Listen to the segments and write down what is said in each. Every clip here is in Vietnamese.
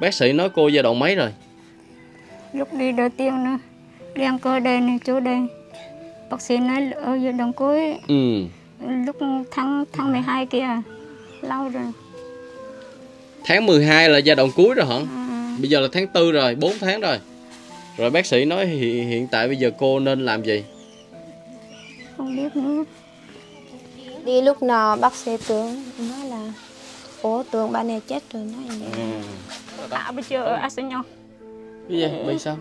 Bác sĩ nói cô giai đoạn mấy rồi? lúc đi đầu tiên nữa đi ăn cơ đây này chỗ đây bác sĩ nói ở giai đoạn cuối Ừ. lúc tháng tháng 12 kia lâu rồi Tháng 12 là giai đoạn cuối rồi hả? ừ. Bây giờ là tháng 4 rồi, 4 tháng rồi. Rồi bác sĩ nói hiện, hiện tại bây giờ cô nên làm gì? không biết nữa đi lúc nào bác sĩ tưởng nói là ủa tưởng bạn này chết rồi nói vậy à bây giờ à sao nhau Cái gì? Bị sao?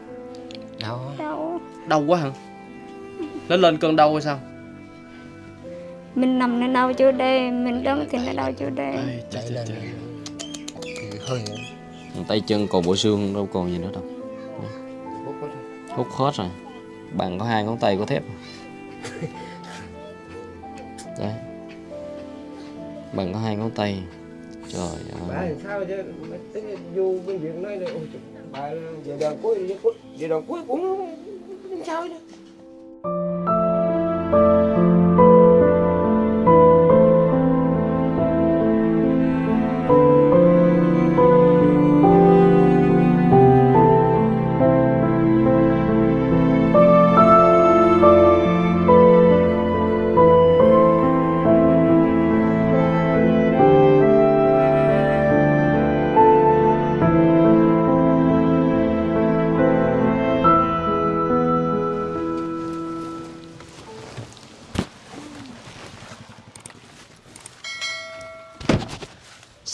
Đâu đau Đau quá hả? Nó lên cơn đau hay sao? mình nằm nó đau chỗ đây mình đứng thì nó đau chỗ đây Chạy lên hơi Tay chân còn bộ xương đâu còn gì nữa đâu. Hút hết rồi. Bằng có hai ngón tay có thép. Đấy. Bằng có hai ngón tay. Trời bà ơi. làm sao chứ tính vô bệnh viện nói là ôi trời, bà về đoàn cuối về đoàn cuối cũng không sao chứ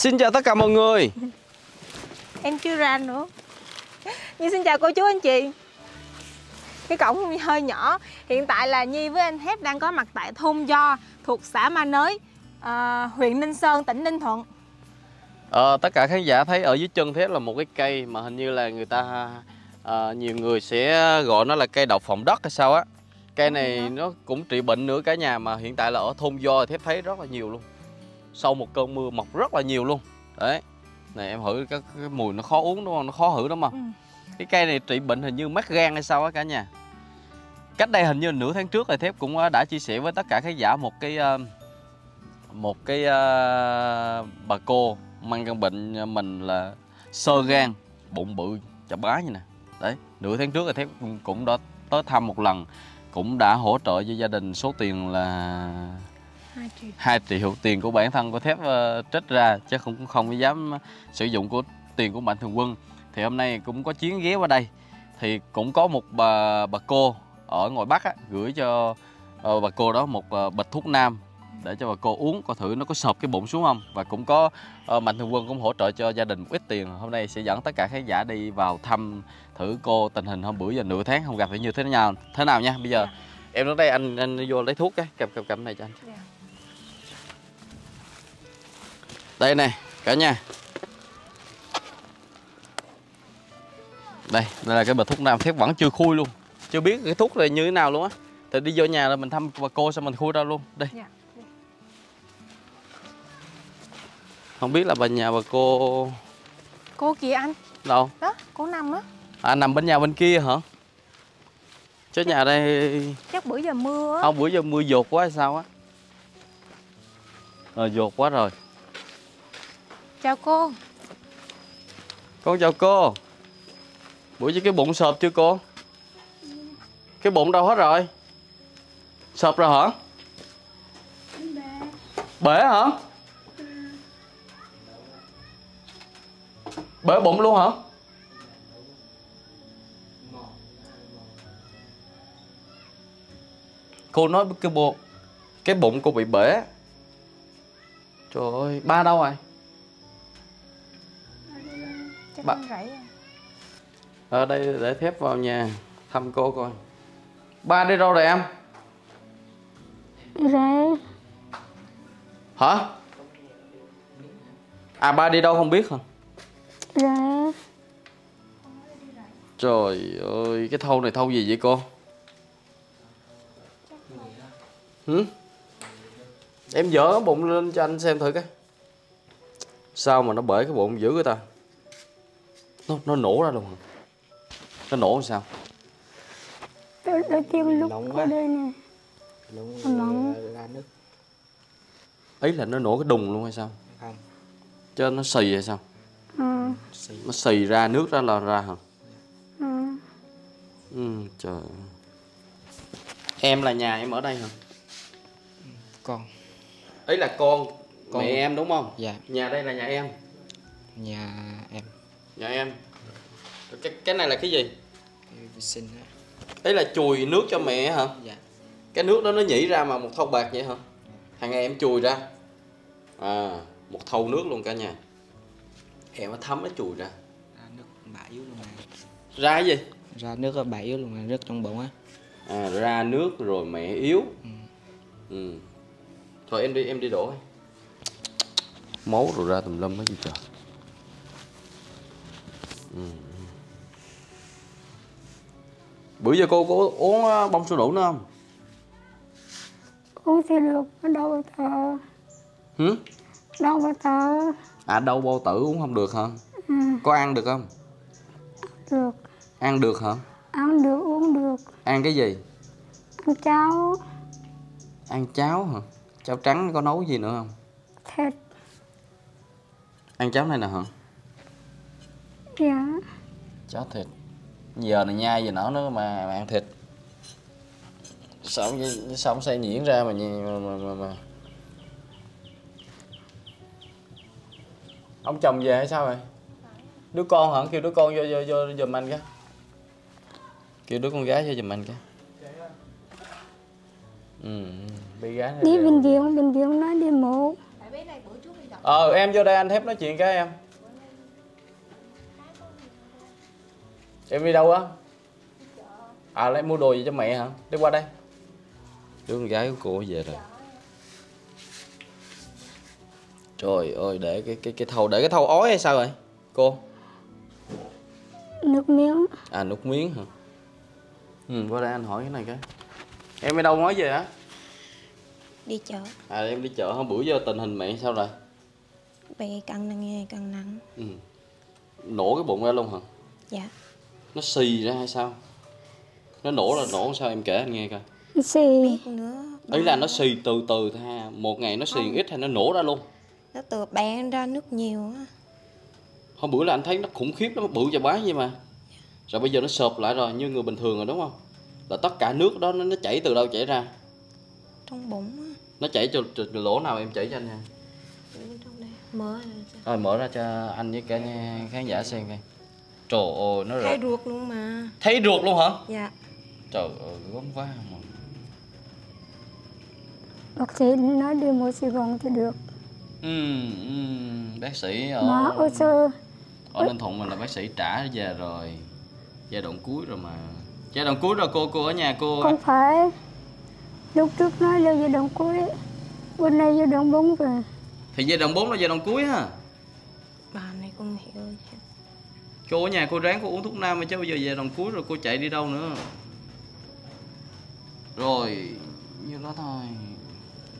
Xin chào tất cả mọi người. em chưa ra nữa Nhi xin chào cô chú anh chị cái cổng hơi nhỏ hiện tại là Nhi với anh Thép đang có mặt tại thôn Do thuộc xã Ma Nới ờ, huyện Ninh Sơn tỉnh Ninh Thuận Ờ, tất cả khán giả thấy ở dưới chân thép là một cái cây mà hình như là người ta ờ, nhiều người sẽ gọi nó là cây đậu phộng đất hay sao á. Cây này nó cũng trị bệnh nữa cả nhà mà hiện tại là ở thôn Do thép thấy rất là nhiều luôn. Sau một cơn mưa mọc rất là nhiều luôn. Đấy. Này em hửi cái, cái mùi nó khó uống đúng không? Nó khó hửi đúng không? Ừ. Cái cây này trị bệnh hình như mắc gan hay sao á cả nhà. Cách đây hình như nửa tháng trước là thép cũng ờ, đã chia sẻ với tất cả khán giả một cái ờ, một cái ờ, bà cô mang căn bệnh mình là sơ gan bụng bự chà bá như nè đấy nửa tháng trước là thép cũng đã tới thăm một lần cũng đã hỗ trợ cho gia đình số tiền là 2 triệu. 2 triệu tiền của bản thân của thép uh, trích ra chứ không cũng không dám sử dụng của tiền của mạnh thường quân. Thì hôm nay cũng có chuyến ghé qua đây. Thì cũng có một bà bà cô ở ngoài bắc á, gửi cho ờ, bà cô đó một ờ, bịch thuốc nam để cho bà cô uống coi thử nó có sợp cái bụng xuống không? Và cũng có ờ, mạnh thường quân cũng hỗ trợ cho gia đình một ít tiền. Hôm nay sẽ dẫn tất cả khán giả đi vào thăm thử cô tình hình hôm bữa giờ nửa tháng không gặp thì như thế nào thế nào nha. Bây giờ em đứng đây anh anh vô lấy thuốc cái cầm cầm cầm này cho anh. Dạ. Đây này cả nhà. Đây đây là cái bịch thuốc nam thép vẫn chưa khui luôn. Chưa biết cái thuốc này như thế nào luôn á. Thì đi vô nhà là mình thăm bà cô xong mình khui ra luôn. Đây. Dạ. không biết là bà nhà bà cô cô kìa anh. Đâu? Đó cô nằm á. À nằm bên nhà bên kia hả? Chứ nhà đây chắc bữa giờ mưa á. Không bữa giờ mưa dột quá hay sao á? Ờ dột quá rồi chào cô. Con chào cô. Buổi giờ cái bụng sợp chưa cô? Cái bụng đâu hết rồi? Sợp rồi hả? Bể hả? Bể bụng luôn hả? Cô nói cái bụng cái bụng cô bị bể. Trời ơi, ba đâu rồi? Bà- không à. ở đây để thép vào nhà thăm cô coi. Ba đi đâu rồi em? Ra hả? À ba đi đâu không biết hả? Ra trời ơi cái thâu này thâu gì vậy cô? Hử? Em cái bụng lên cho anh xem thử cái. Sao mà nó bể cái bụng dữ người ta nó nó nổ ra luôn. Hả nó nổ sao? Tôi đầu tiên lúc Nóng ở đây nè. Nóng là nước. Ý là nó nổ cái đùng luôn hay sao? Không. Cho nó xì hay sao? Xì. Nó xì ra nước ra là ra hả? Ừ. ừ trời. Em là nhà em ở đây hả? Con. Ấy là con, Con. mẹ em đúng không? Dạ. Nhà đây là nhà em. Nhà em nhà em. Cái cái này là cái gì? Vệ sinh á. Ấy là chùi nước cho mẹ hả? Dạ. Cái nước đó nó nhỉ ra mà một thau bạc vậy hả? Hàng ngày em chùi ra. À một thau nước luôn cả nhà. Em nó thấm nó chùi ra. Ra nước bả yếu luôn mà. Ra cái gì? Ra nước bả yếu luôn mà nước trong bụng á. À ra nước rồi mẹ yếu. Ừ. ừ. Thôi em đi em đi đổ. Máu rồi ra tùm lum hết gì trời ừ. bữa giờ cô có uống ờ, bông sữa đủ nữa không? Uống thì được nó đau bao thở hử? Đau bao thở à đau bao tử uống không được hả? Ừ. có ăn được không? Được. Ăn được hả? Ăn được uống được. Ăn cái gì? Ăn cháo. Ăn cháo hả? Cháo trắng có nấu gì nữa không? Thịt. Ăn cháo này nè hả dạ. Cháo thịt. Giờ này nhai giờ nở nữa mà, mà ăn thịt. Sao ông, sao ông xây nhuyễn ra mà, mà, mà, mà, mà. ông chồng về hay sao rồi đứa con hả? Kêu đứa con vô vô vô giùm anh cái. Kêu đứa con gái vô giùm anh cái. Ừ bé gái nó đi bệnh viện bệnh viện nói đi mổ. Ờ em vô đây anh thép nói chuyện cái em em đi đâu á? À lấy mua đồ gì cho mẹ hả? Đi qua đây. Đứa con gái của cô về rồi. Trời ơi để cái cái cái thau để cái thau ói hay sao rồi cô? Nước miếng. À nước miếng hả? Ừ qua đây anh hỏi cái này cái. Em đi đâu mới về hả Đi chợ. À em đi chợ hôm bữa giờ tình hình mẹ sao rồi? Bị căng nặng nghe căng nặng. Ừ. Nổ cái bụng ra luôn hả? Dạ nó xì ra hay sao? Nó nổ là nổ sao em kể anh nghe coi. Xì. Ý là nó xì từ từ ha. Một ngày nó xì ít hay nó nổ ra luôn? Nó từ bẹn ra nước nhiều á. Hôm bữa là anh thấy nó khủng khiếp lắm bự chà bá vậy mà. Rồi bây giờ nó sợp lại rồi như người bình thường rồi đúng không? Là tất cả nước đó nó, nó chảy từ đâu chảy ra? Trong bụng á. Nó chảy cho, cho, lỗ nào em chảy cho anh nha. Mở ra rồi mở ra cho anh với cả khán giả xem coi trời ơi nó Thấy rồi ruột luôn mà. Thấy ruột luôn hả? Dạ. Trời ơi gớm quá mà. bác sĩ nói đi mổ Sài Gòn thì được. Ừ, ừ, bác sĩ ở mà hồ sơ. Ở Ninh Thuận mình là bác sĩ trả về rồi. Giai đoạn cuối rồi mà. Giai đoạn cuối rồi cô cô ở nhà cô không phải. Lúc trước nói là giai đoạn cuối. Bên này giai đoạn bốn rồi. Thì giai đoạn 4 là giai đoạn cuối ha. Bà này không hiểu. Cô ở nhà cô ráng cô uống thuốc nam mà chứ bây giờ giai đoạn cuối rồi cô chạy đi đâu nữa? Rồi như đó thôi.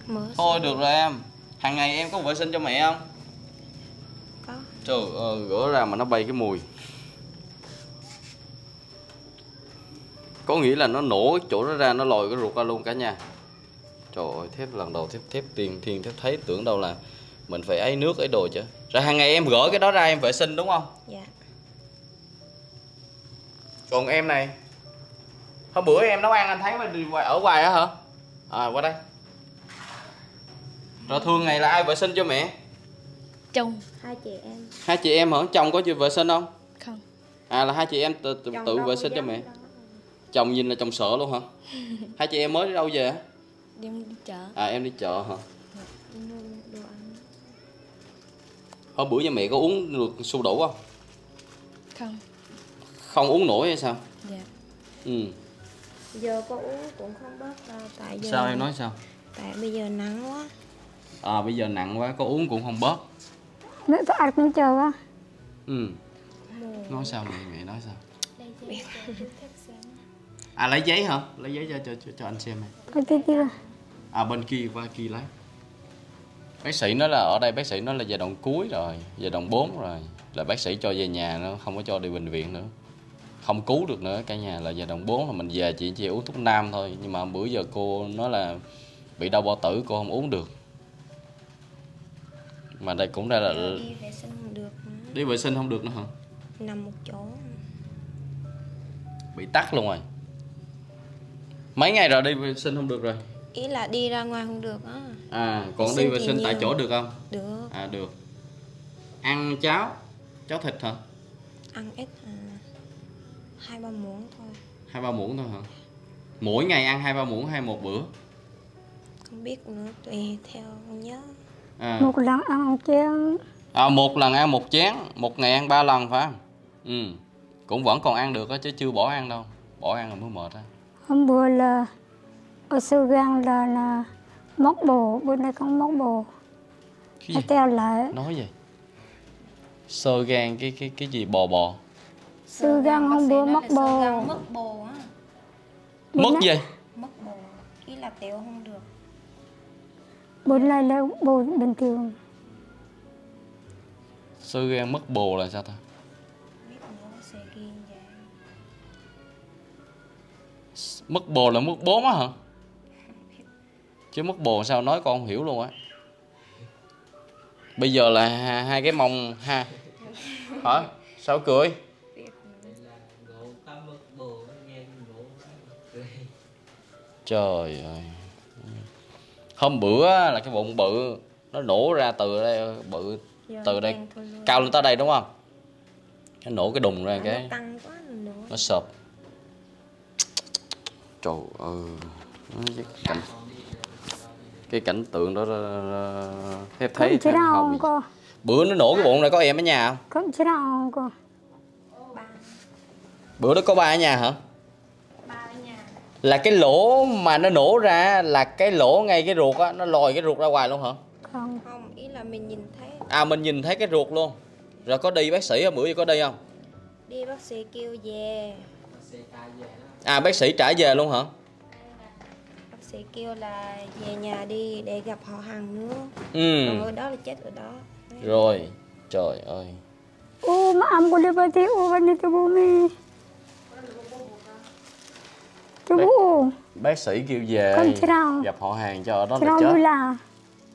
Mở thôi được rồi em. Hàng ngày em có vệ sinh cho mẹ không? Có. Trời ơi gỡ ra mà nó bay cái mùi. Có nghĩa là nó nổ cái chỗ đó ra nó lòi cái ruột ra luôn cả nhà. Trời ơi thép lần đầu thép thép tiền thiên thép thấy tưởng đâu là mình phải ấy nước ấy đồ chứ. Rồi hàng ngày em gỡ cái đó ra em vệ sinh đúng không? Dạ còn em này. Hôm bữa em nấu ăn anh thấy mà đi hoài- ở hoài á hả? À qua đây. Rồi thường ngày là ai vệ sinh cho mẹ? Chồng. Hai chị em. Hai chị em hả? Chồng có chịu vệ sinh không? Không. À là hai chị em tự, tự, tự vệ sinh cho mẹ. chồng nhìn là chồng sợ luôn hả? Hai chị em mới đi đâu về? Đem đi chợ. À em đi chợ hả? Mua đồ ăn. Hôm bữa nhà mẹ có uống được su đủ không? Không không uống nổi hay sao? Dạ. Ừ. Giờ có uống cũng không bớt đâu Tại giờ sao em nói sao? Tại bây giờ nắng quá. À bây giờ nặng quá có uống cũng không bớt. Mẹ phải ăn cũng chờ á. Ừ. Nói sao mẹ mẹ nói sao? À lấy giấy hả? Lấy giấy cho cho cho, cho anh xem này có tí chưa à bên kia qua kia lấy. Bác sĩ nói là ở đây bác sĩ nói là giai đoạn cuối rồi giai đoạn 4 rồi. Là bác sĩ cho về nhà nó không có cho đi bệnh viện nữa không cứu được nữa cả nhà là giai đoạn 4 là mình về chỉ chỉ uống thuốc nam thôi. Nhưng mà bữa giờ cô nói là bị đau bao tử cô không uống được. Mà đây cũng đây là Đi vệ sinh được mà. đi vệ sinh không được nữa hả? Nằm một chỗ. Bị tắc luôn rồi. Mấy ngày rồi đi vệ sinh không được rồi? Ý là đi ra ngoài không được á. À còn đi vệ sinh tại nhiều. chỗ được không? Được. À được. Ăn cháo cháo thịt hả? Ăn ít hai ba muỗng thôi. Hai ba muỗng thôi hả? Mỗi ngày ăn hai ba muỗng hay một bữa? Không biết nữa tùy theo không nhớ. À, một lần ăn chén. À một lần ăn một chén một ngày ăn ba lần phải không? Ừ cũng vẫn còn ăn được á chứ chưa bỏ ăn đâu. Bỏ ăn là mới mệt á. Hôm bữa là ở sơ gan là, là móc bồ bữa nay không móc bồ. Cái gì? Teo lại. Nói gì? Sơ gan cái cái cái gì bò bò sơ gan hôm bữa móc bồ mất bồ á. Mất gì? Mất bồ ý là tiểu không được. Bữa nay là bồ bình thường. Sơ gan mất bồ là sao ta? Mất bồ là mất bố á hả? Chứ mất bồ sao nói con không hiểu luôn á. Bây giờ là hai hai cái mông ha. Hả? Sao cười trời ơi. Hôm bữa là cái bụng bự nó nổ ra từ đây bự Giờ từ nó đây. cao lên tới đây đúng không? Nó nổ cái đùng ra Mà cái nó căng quá nó sợp. Trời ơi. Nó cái cảnh cái cảnh tượng đó, thấy không thấy không bị- cô bữa nó nổ cái bụng này có em ở nhà không? Không nào không cô bữa đó có ba ở nhà hả là cái lỗ mà nó nổ ra là cái lỗ ngay cái ruột á nó lòi cái ruột ra ngoài luôn hả? Không. Không ý là mình nhìn thấy. À mình nhìn thấy cái ruột luôn. Rồi có đi bác sĩ không bữa giờ có đi không? Đi bác sĩ kêu về. À bác sĩ trả về luôn hả? Bác sĩ kêu là về nhà đi để gặp họ hàng nữa. Ừ. Còn ở đó là chết ở đó. Rồi trời ơi. U maam boleh berarti u bani tu bumi tu bu bác sĩ kêu về Con gặp họ hàng cho ở đó là Kenapa chết. mula?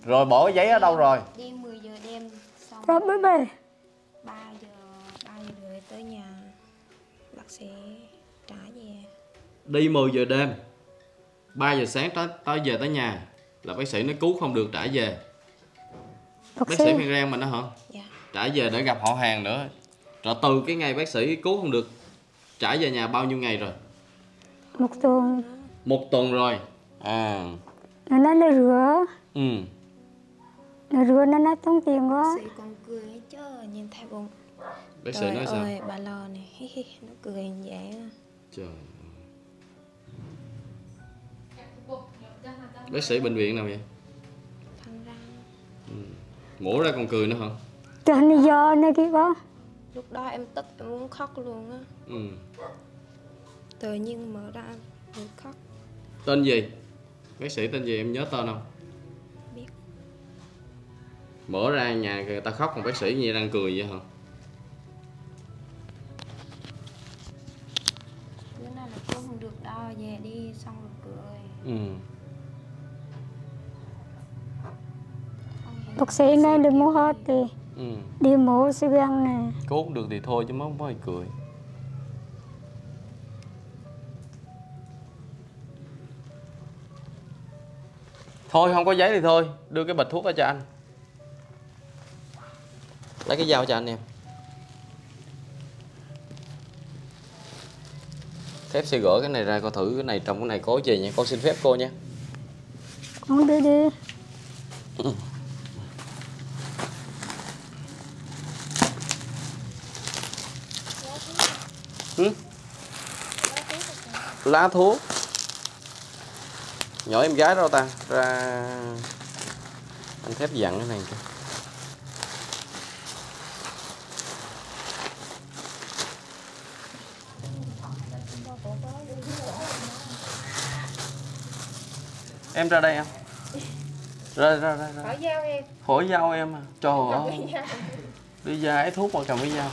rồi bỏ giấy ở đâu rồi? Đi 10 giờ đêm xong. Kau bebe. 3 giờ 3 giờ rưỡi tới nhà. Bác sĩ trả về. Đi 10 giờ đêm. 3 giờ sáng tới tới về tới nhà. Là bác sĩ nó cứu không được trả về. Bác bác sĩ. sĩ. Phan Rang mình đó hả? Dạ. Trả về để gặp họ hàng nữa. Rồi từ cái ngày bác sĩ cứu không được trả về nhà bao nhiêu ngày rồi Một tuần. một tuần rồi. À. Nó nói là rửa. ừ. Nó rửa nó nói tốn tiền quá. bác sĩ còn cười hết chứ nhìn thấy bụng. Bác sĩ trời nói sao? ơi bà lo này hi hi, nó cười như vậy trời bác sĩ bệnh viện nào vậy? Thăng răng mổ ra còn cười nữa hả? Tuần này do nó kì có. lúc đó em tức em muốn khóc luôn á. Ừ tự nhiên mở ra muốn khóc. Tên gì? Bác sĩ tên gì? Em nhớ tên không? Biết. Mở ra nhà người ta khóc còn bác sĩ như đang cười vậy hả? Bữa nay là cô không được đâu về đi xong rồi cười. Ừ. Bác sĩ nói là mua hết thì ừ. đi mổ sư gan này. không được thì thôi chứ mới mới cười thôi không có giấy thì thôi. Đưa cái bịch thuốc đó cho anh. Lấy cái dao cho anh em. Phép sẽ gỡ cái này ra coi thử cái này trong cái này có gì nha. Con xin phép cô nha. Con đưa đi. Ừ? lá thuốc nhỏ em gái đâu ta ra anh thép dặn cái này kìa. Em ra đây em ra ra ra, ra. khỏi dao em. Khỏi dao em à. Trời ơi. đi ra ấy thuốc mà cầm cái dao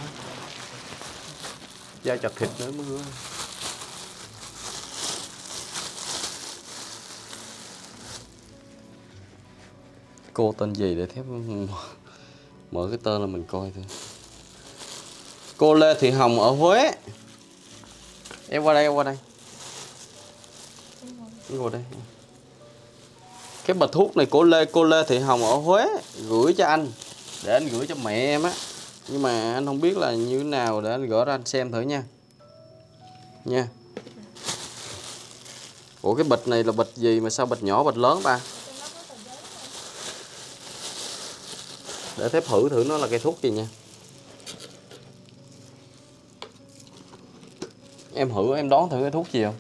dao chặt thịt nữa mới cô tên gì để thép mở cái tên là mình coi thôi cô Lê Thị Hồng ở Huế. Em qua đây, em qua đây. Em ngồi đây. Cái bịch thuốc này của Lê, cô Lê Thị Hồng ở Huế gửi cho anh. Để anh gửi cho mẹ em á. Nhưng mà anh không biết là như thế nào để anh gỡ ra anh xem thử nha. Nha. Ủa, cái bịch này là bịch gì mà sao bịch nhỏ, bịch lớn ba để thép thử thử nó là cây thuốc gì nha. Em thử em đoán thử cái thuốc gì không?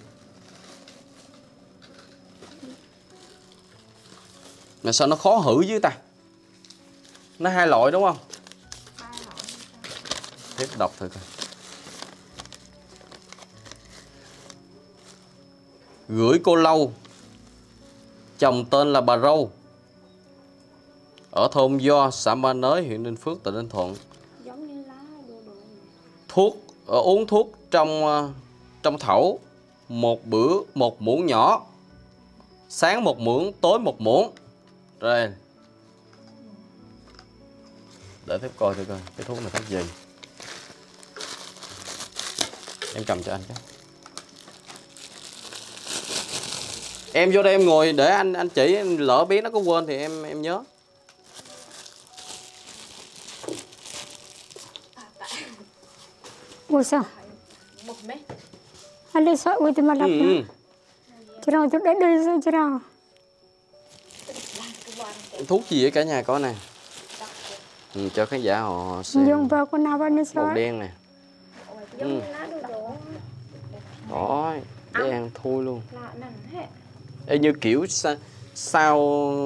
Mà sao nó khó hử với ta? Nó hai loại đúng không? Thép đọc thử coi. Gửi cô lâu. Chồng tên là bà râu ở thôn Do xã Ba Nới huyện Ninh Phước tỉnh Ninh Thuận. Giống như lá đồ đồ thuốc ờ, uống thuốc trong ờ, trong thẩu một bữa một muỗng nhỏ. Sáng một muỗng tối một muỗng. Rồi. Để tiếp coi thử coi cái thuốc này thuốc gì? Em cầm cho anh cái. Em vô đây em ngồi để anh anh chỉ lỡ biết nó có quên thì em em nhớ ủa sao? Một mét anh đi sợ ui thì mà ừ, đập ừ. chứ đâu tôi đã rồi chứ đâu. Thuốc gì ở cả nhà có nè? Ừ, cho khán giả họ xem. Dùng vào con nào màu đen nè. Ừ. đen thui luôn. Ê, như kiểu sa, sao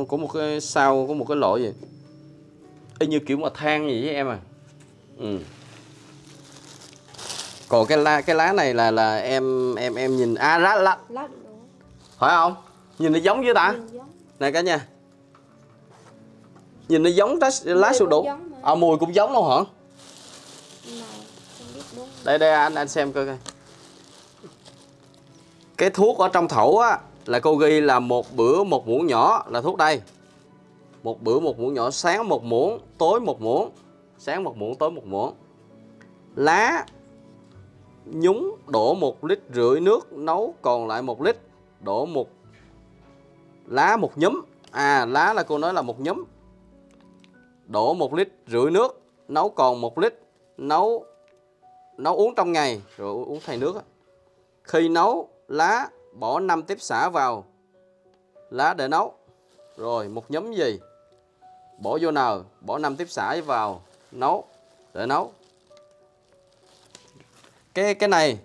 của một cái sao của một cái loại gì Ê, như kiểu mà than gì với em à. Ừ. còn cái lá cái lá này là là em em em nhìn à lá lá lá phải không? Nhìn nó giống với ta. Này cả nhà. Nhìn nó giống lá, lá cũng đủ à mùi cũng giống luôn hả? Đây đây anh anh xem coi coi. Cái thuốc ở trong thẩu á là cô ghi là một bữa một muỗng nhỏ là thuốc đây. Một bữa một muỗng nhỏ sáng một muỗng tối một muỗng sáng một muỗng tối một muỗng. Lá nhúng, đổ một lít rưỡi nước nấu, còn lại một lít, đổ một lá, một nhúm à lá là cô nói là một nhúm đổ một lít rưỡi nước, nấu còn một lít, nấu nấu uống trong ngày. Rồi uống thay nước khi nấu, lá, bỏ 5 tiếp xả vào, lá để nấu. Rồi, một nhúm gì? Bỏ vô nồi, bỏ 5 tiếp xả vào, nấu, để nấu cái cái này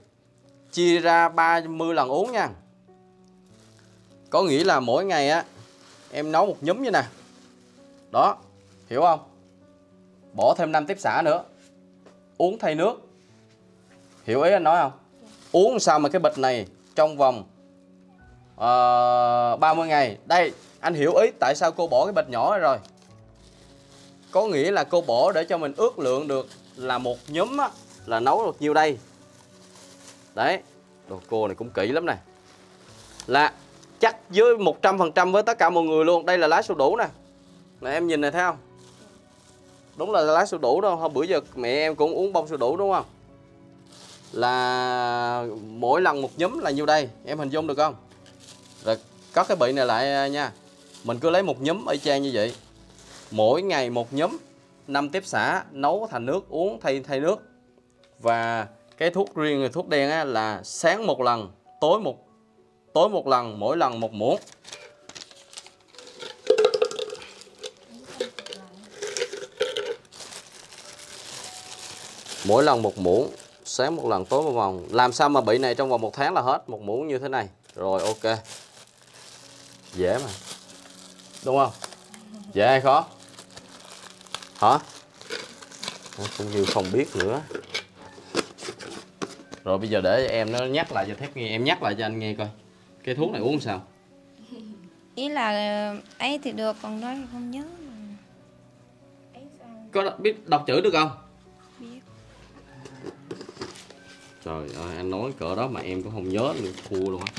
chia ra 30 lần uống nha. Có nghĩa là mỗi ngày á em nấu một nhúm như nè. Đó hiểu không? Bỏ thêm 5 tiếp xả nữa. Uống thay nước. Hiểu ý anh nói không? Uống sao mà cái bịch này trong vòng uh, 30 ngày? Đây anh hiểu ý tại sao cô bỏ cái bịch nhỏ rồi. Có nghĩa là cô bỏ để cho mình ước lượng được là một nhúm á, là nấu được nhiêu đây đấy, đồ cô này cũng kỹ lắm nè là chắc với 100% với tất cả mọi người luôn. Đây là lá sổ đủ nè. Là em nhìn này thấy không? Đúng là lá sổ đủ đâu. Hôm bữa giờ mẹ em cũng uống bông sổ đủ đúng không? Là mỗi lần một nhúm là nhiêu đây? Em hình dung được không? Rồi, có cái bị này lại à, nha. Mình cứ lấy một nhúm y chang như vậy. Mỗi ngày một nhúm năm tiếp xả, nấu thành nước, uống, thay thay nước. Và cái thuốc riêng thuốc đen á, là sáng một lần tối một tối một lần mỗi lần một muỗng. Mỗi lần một muỗng sáng một lần tối một vòng làm sao mà bị này trong vòng một tháng là hết một muỗng như thế này? Rồi ok. Dễ mà. Đúng không? Dễ hay khó? Hả? Không nhiều không biết nữa rồi bây giờ để em nó nhắc lại cho thép nghe em nhắc lại cho anh nghe coi. Cái thuốc này uống sao? Ý là ờ, ấy thì được còn nói thì không nhớ mà. Ấy sao? Có biết đọc chữ được không? Biết. Trời ơi anh nói cỡ đó mà em cũng không nhớ nữa thua luôn á.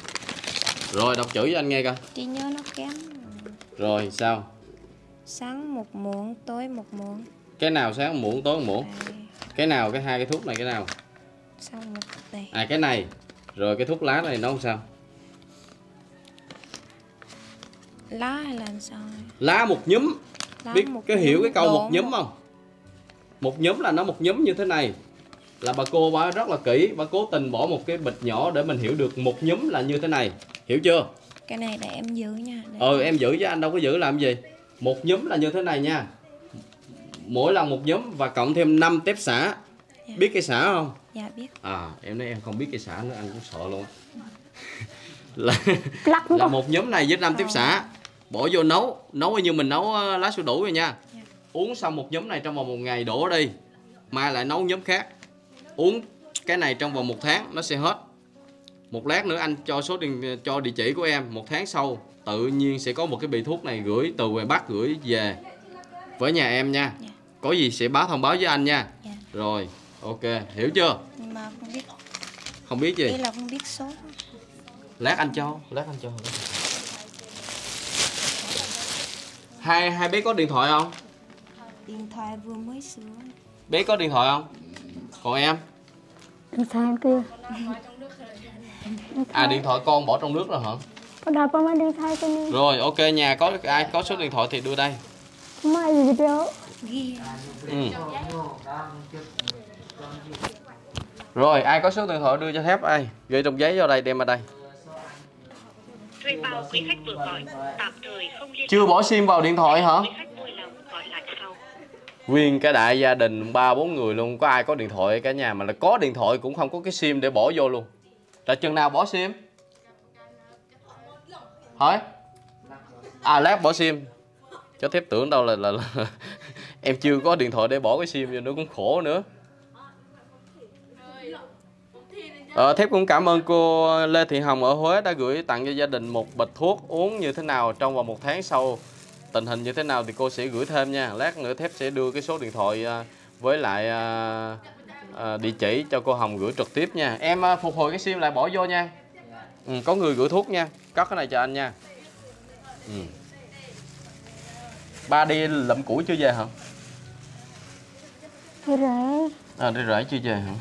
Rồi đọc chữ cho anh nghe coi. Trí nhớ nó kém rồi sao? Sáng một muỗng tối một muỗng. Cái nào sáng một muỗng tối một muỗng? Đây. cái nào cái hai cái thuốc này cái nào? Xong một này. À cái này. Rồi cái thuốc lá này nó làm sao? Lá hay là sao? Lá một nhúm. Lá biết một cái hiểu cái câu một nhúm không? Một nhúm là nó một nhúm như thế này. Là bà cô bà rất là kỹ. Bà cố tình bỏ một cái bịch nhỏ để mình hiểu được một nhúm là như thế này. Hiểu chưa? Cái này để em giữ nha để ừ em giữ chứ anh đâu có giữ làm gì. Một nhúm là như thế này nha. Mỗi lần một nhúm và cộng thêm 5 tép xả biết cây xả không? Dạ biết. À em nói em không biết cây xả nữa anh cũng sợ luôn là là một nhóm này với năm tiếp xả bỏ vô nấu nấu như mình nấu ờ, lá sữa đủ rồi nha. Dạ. uống xong một nhóm này trong vòng một ngày đổ đi mai lại nấu nhóm khác. Uống cái này trong vòng một tháng nó sẽ hết. Một lát nữa anh cho số điện cho địa chỉ của em một tháng sau tự nhiên sẽ có một cái bị thuốc này gửi từ ngoài bắc gửi về với nhà em nha. Dạ. có gì sẽ báo thông báo với anh nha. Dạ. rồi ok hiểu chưa? Nhưng mà không biết. Không biết gì? Ý là không biết số. Lát anh cho lát anh cho. Hai hai bé có điện thoại không? Điện thoại vừa mới sửa. Bé có điện thoại không? Còn em? Điện thoại kia à điện thoại con bỏ trong nước rồi hả? Có đọc mấy điện thoại cái này rồi ok nhà có ai có số điện thoại thì đưa đây. Mấy gì đó ghi. Ừ. rồi ai có số điện thoại đưa cho thép? Ai? Gửi trong giấy vào đây đem vào đây. Thuê bao quý khách vừa gọi, tạm thời không liên chưa bỏ sim vào điện thoại hả? Nguyên cái đại gia đình ba bốn người luôn có ai có điện thoại cả nhà mà là có điện thoại cũng không có cái sim để bỏ vô luôn. Là chừng nào bỏ sim? Hỏi à lát bỏ sim. Cho thép tưởng đâu là, là, là em chưa có điện thoại để bỏ cái sim vô nữa cũng khổ nữa Ờ, Thép cũng cảm ơn cô Lê Thị Hồng ở Huế đã gửi tặng cho gia đình một bịch thuốc uống như thế nào trong vòng một tháng sau. Tình hình như thế nào thì cô sẽ gửi thêm nha. Lát nữa thép sẽ đưa cái số điện thoại à, với lại à, à, địa chỉ cho cô Hồng gửi trực tiếp nha. Em phục hồi cái sim lại bỏ vô nha. Ừ, có người gửi thuốc nha. Cất cái này cho anh nha. Ừ. ba đi lụm củi chưa về hả? Cái rễ à đi rễ chưa về hả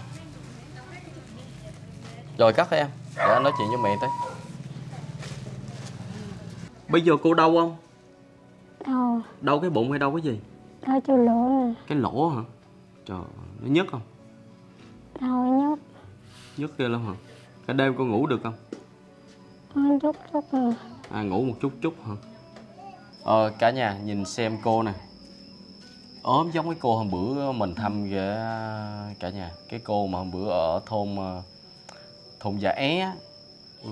rồi cất em. Để anh nói chuyện với mẹ tới. Bây giờ cô đau không? Đau. Đau cái bụng hay đau cái gì? Đau chỗ lỗ nè cái lỗ hả? Trời nó nhức không? Đau nhức. Nhức ghê lắm hả? Cả đêm cô ngủ được không? Nó chút chút nè à ngủ một chút chút hả? Ờ cả nhà nhìn xem cô nè. Ốm giống cái cô hôm bữa mình thăm kìa cả nhà. Cái cô mà hôm bữa ở thôn ờ, thôn già é á. ừ.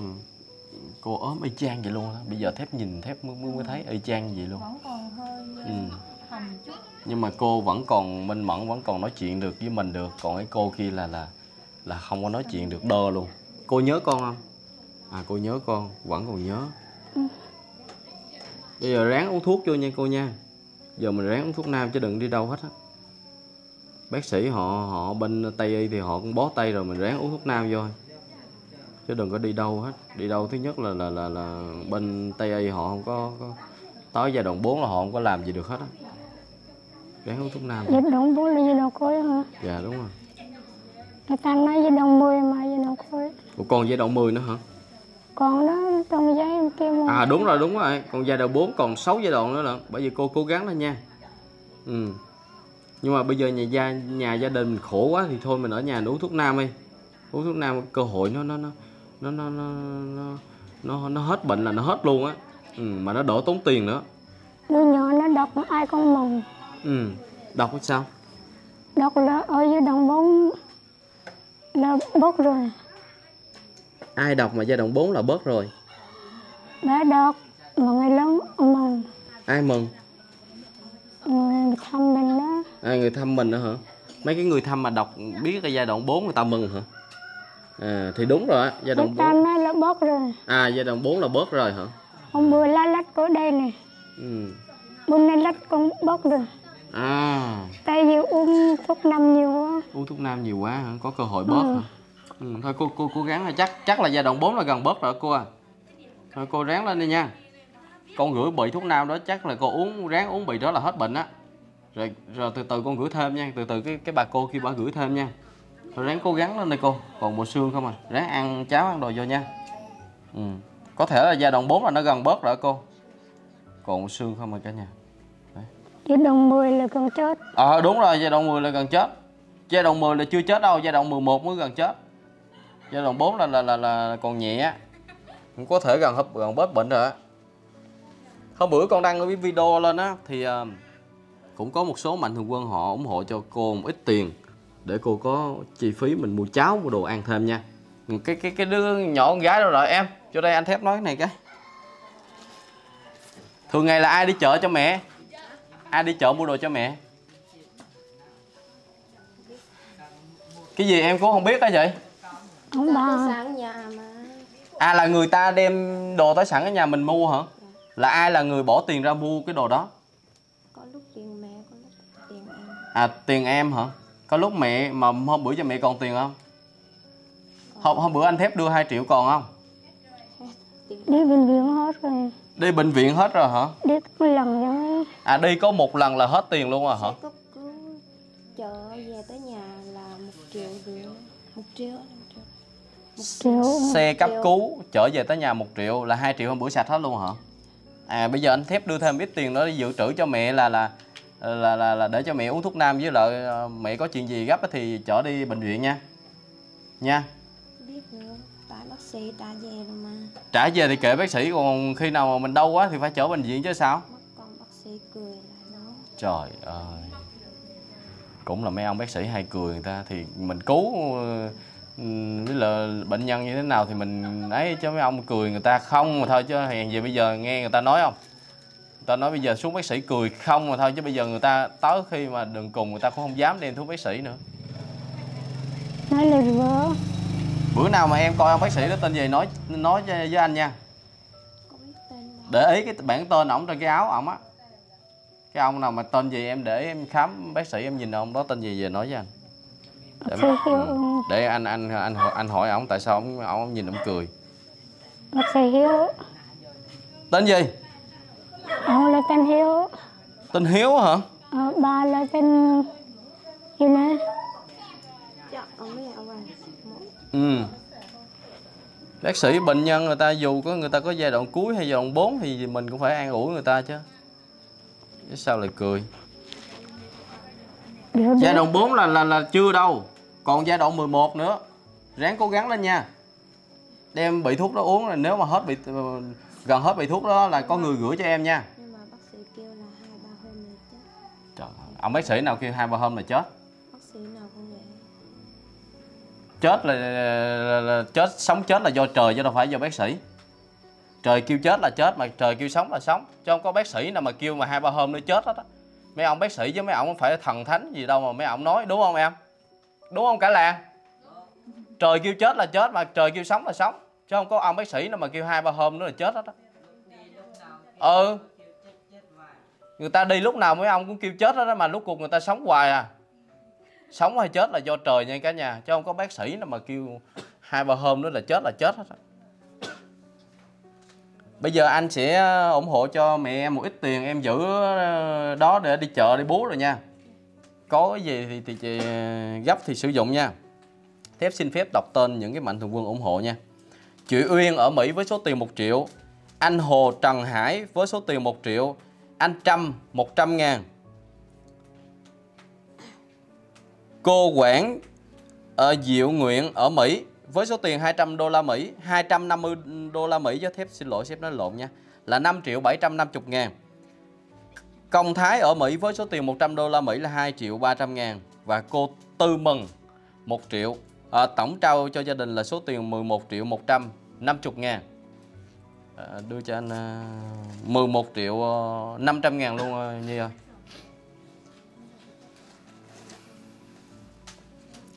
cô ốm y chang vậy luôn á. Bây giờ thép nhìn thép mới, mới mới thấy y chang vậy luôn. Vẫn còn hơi ừ. hầm chút. Nhưng mà cô vẫn còn minh mẫn vẫn còn nói chuyện được với mình được. Còn cái cô kia là là là không có nói chuyện được đơ luôn. Cô nhớ con không? À cô nhớ con vẫn còn nhớ. Bây giờ ráng uống thuốc vô nha cô nha. Giờ mình ráng uống thuốc nam chứ đừng đi đâu hết á. Bác sĩ họ họ bên tây y thì họ cũng bó tay rồi mình ráng uống thuốc nam vô. thôi. Chứ đừng có đi đâu hết. Đi đâu thứ nhất là là là, là bên tây y họ không có, có tới giai đoạn 4 là họ không có làm gì được hết á. Ráng uống thuốc nam. Dịch động bố là dịch động khối hả? Dạ đúng rồi. Người ta nói dịch động 10 mà dịch động khối Ủa, còn giai đoạn 10 nữa hả? Còn đó trong giấy em kia mà à đúng rồi đúng rồi. Còn giai đoạn 4 còn 6 giai đoạn nữa là bởi vì cô cố gắng lên nha. Ừ. Nhưng mà bây giờ nhà gia nhà gia đình khổ quá thì thôi mình ở nhà uống thuốc nam đi. Uống thuốc nam cơ hội nó nó nó nó nó nó nó nó, nó hết bệnh là nó hết luôn á. Ừ, mà nó đỡ tốn tiền nữa. Đứa nhỏ nó đọc ai con mừng. Ừ đọc sao? Đọc là ở dưới đồng bóng là bốc rồi. Ai đọc mà giai đoạn 4 là bớt rồi? Bé đọc mà người lớn mừng. Ai mừng? Người thăm mình đó. À, người thăm mình nữa hả? Mấy cái người thăm mà đọc biết cái giai đoạn 4 người ta mừng hả à thì đúng rồi á giai đoạn 4 nói là bốc rồi. À giai đoạn 4 là bớt rồi hả? Hôm bữa lá lách ở đây nè ừ. Bữa nay lách con bốc rồi. À. Tại vì uống thuốc năm nhiều quá. Uống thuốc nam nhiều quá hả? Có cơ hội bớt hả? Ừ, thôi cô cô cố gắng là chắc chắc là giai đoạn 4 là gần bớt rồi cô à. Thôi cô ráng lên đi nha. Con gửi bị thuốc nam đó chắc là cô uống ráng uống bị đó là hết bệnh á. Rồi rồi từ từ con gửi thêm nha từ từ cái cái bà cô kia bà gửi thêm nha rồi ráng cố gắng lên đây cô còn bộ xương không à. Ráng ăn cháo ăn đồ vô nha. Ừ. có thể là giai đoạn 4 là nó gần bớt rồi cô. Còn xương không à cả nhà. Chứ đồng 10 là con chết. ờ đúng rồi giai đoạn 10 là gần chết. Giai đoạn 10 là chưa chết đâu giai đoạn 11 mới gần chết. Giai đoạn 4 là là là, là còn nhẹ. Cũng có thể gần hấp gần bớt bệnh rồi á. Hôm bữa con đăng cái video lên á thì ờ, cũng có một số mạnh thường quân họ ủng hộ cho cô một ít tiền để cô có chi phí mình mua cháo mua đồ ăn thêm nha. Cái cái cái đứa nhỏ con gái đâu rồi em cho đây anh thép nói cái này cái. Thường ngày là ai đi chợ cho mẹ? Ai đi chợ mua đồ cho mẹ? Cái gì em cũng không biết đó vậy? Ông Tới ba sáng nhà mà. À là người ta đem đồ tới sẵn ở nhà mình mua hả? Là ai là người bỏ tiền ra mua cái đồ đó? Có lúc tiền mẹ có lúc tiền em. À tiền em hả có lúc mẹ mà hôm bữa cho mẹ còn tiền không? Hôm, hôm bữa anh thép đưa 2 triệu còn không? Đi bệnh viện hết rồi. đi bệnh viện hết rồi hả? Đi một lần rồi. à đi có một lần là hết tiền luôn rồi hả? Xe cấp cứu chở về tới nhà là một triệu rưỡi một triệu một triệu. Xe cấp cứu chở về tới nhà một triệu là 2 triệu hôm bữa sạch hết luôn hả? À bây giờ anh thép đưa thêm ít tiền đó để dự trữ cho mẹ là là là là, là để cho mẹ uống thuốc nam với lại ờ, mẹ có chuyện gì gấp á thì chở đi bệnh viện nha. Nha. Biết nữa tại bác sĩ đã về rồi mà. Trả về thì kệ bác sĩ còn khi nào mà mình đau quá thì phải chở bệnh viện chứ sao? Mất con bác sĩ cười lại nói. Trời ơi. Cũng là mấy ông bác sĩ hay cười người ta thì mình cứu ờ, với là bệnh nhân như thế nào thì mình ấy chứ mấy ông cười người ta không mà thôi chứ hèn gì bây giờ nghe người ta nói không ta nói bây giờ xuống bác sĩ cười không mà thôi chứ bây giờ người ta tới khi mà đường cùng người ta cũng không dám đem thuốc bác sĩ nữa. Nói là vỡ. bữa nào mà em coi ông bác sĩ đó tên gì? Nói nói với anh nha. Để ý cái bản tên ổng trên cái áo ổng á. Cái ông nào mà tên gì em để em khám bác sĩ em nhìn ông đó tên gì về nói với anh. Để, ừ. để anh anh anh anh hỏi ổng tại sao ổng ổng nhìn ổng cười. Bác sĩ Hiếu. tên gì Ông là tên Hiếu. tên hiếu hả? Ờ, ba là tên gì nè. Dạ, ừ. Bác sĩ bệnh nhân người ta dù có người ta có giai đoạn cuối hay giai đoạn 4 thì mình cũng phải an ủi người ta chứ. Chứ sao lại cười? Điều giai đó. đoạn 4 là là là chưa đâu. Còn giai đoạn 11 nữa. Ráng cố gắng lên nha. Đem bị thuốc đó uống là nếu mà hết bị gần hết bị thuốc đó là có người gửi cho em nha. Nhưng mà bác sĩ kêu là hai ba hôm là chết Trời ơi, ông bác sĩ nào kêu hai ba hôm là chết? Bác sĩ nào cũng vậy. Chết là, là, là chết sống chết là do trời chứ đâu phải do bác sĩ. Trời kêu chết là chết mà trời kêu sống là sống. Chứ không có bác sĩ nào mà kêu mà hai ba hôm nữa chết hết á. Mấy ông bác sĩ với mấy ông không phải thần thánh gì đâu mà mấy ông nói đúng không em? Đúng không cả làng? Trời kêu chết là chết mà trời kêu sống là sống chứ không có ông bác sĩ nào mà kêu hai ba hôm nữa là chết hết á. Ừ. Người ta đi lúc nào mấy ông cũng kêu chết hết đó mà lúc cuộc người ta sống hoài à. Sống hay chết là do trời nha cả nhà chứ không có bác sĩ nào mà kêu hai ba hôm nữa là chết là chết hết á. bây giờ anh sẽ ủng hộ cho mẹ em một ít tiền em giữ ờ, đó để đi chợ đi bú rồi nha. Có cái gì thì, thì, thì gấp thì sử dụng nha. Thép xin phép đọc tên những cái mạnh thường quân ủng hộ nha chị Uyên ở Mỹ với số tiền 1 triệu. Anh Hồ Trần Hải với số tiền 1 triệu. Anh Trâm 100 ngàn. Cô Quảng ở Diệu Nguyện ở Mỹ với số tiền 200 đô la Mỹ, 250 đô la Mỹ. Với thép xin lỗi sếp nói lộn nha, là 5 triệu 750 ngàn. Công Thái ở Mỹ với số tiền 100 đô la Mỹ là 2 triệu 300 ngàn. Và cô Tư Mừng 1 triệu. À, tổng trao cho gia đình là số tiền 11 triệu 100 150 ngàn. À, đưa cho anh à, 11 triệu uh, 500 ngàn luôn uh, Nhi ơi.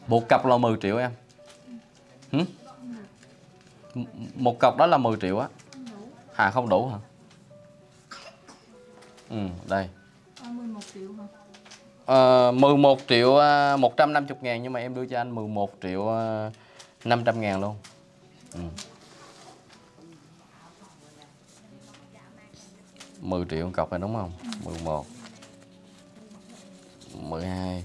Một cặp là 10 triệu em Hử? Một cặp đó là 10 triệu á À không đủ hả Ừ đây Ờ, 11 triệu à, 150 ngàn Nhưng mà em đưa cho anh 11 triệu à, 500 ngàn luôn ừ. 10 triệu cọc này đúng không? 11 12